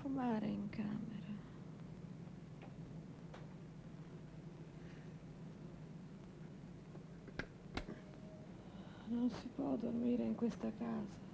fumare in camera. Non si può dormire in questa casa.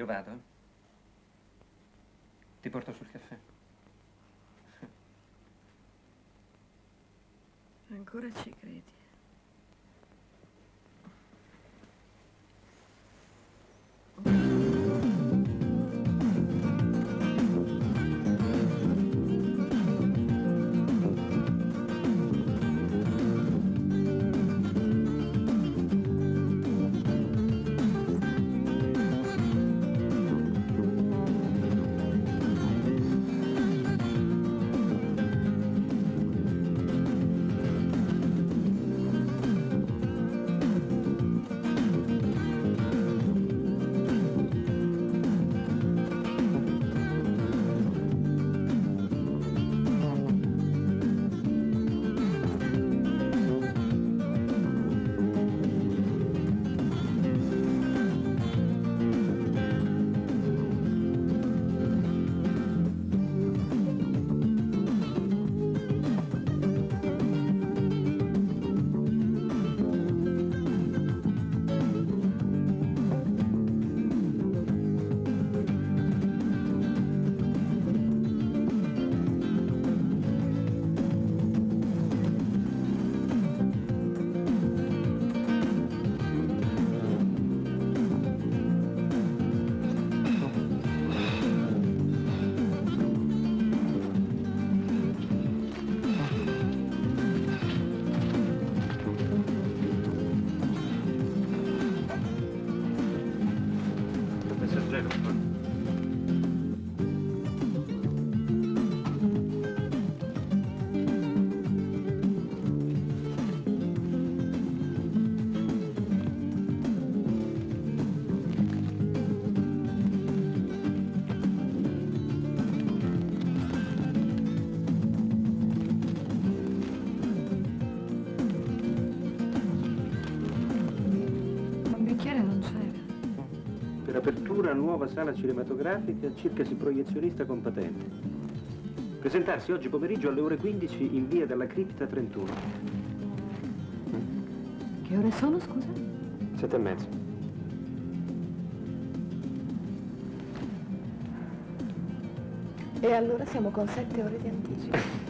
Io vado? Ti porto sul caffè. Ancora ci credi? C'era. Per apertura nuova sala cinematografica, circasi proiezionista con patente. Presentarsi oggi pomeriggio alle ore 15 in via della Cripta 31. Che ore sono, scusa? Sette e mezzo. E allora siamo con sette ore di anticipo.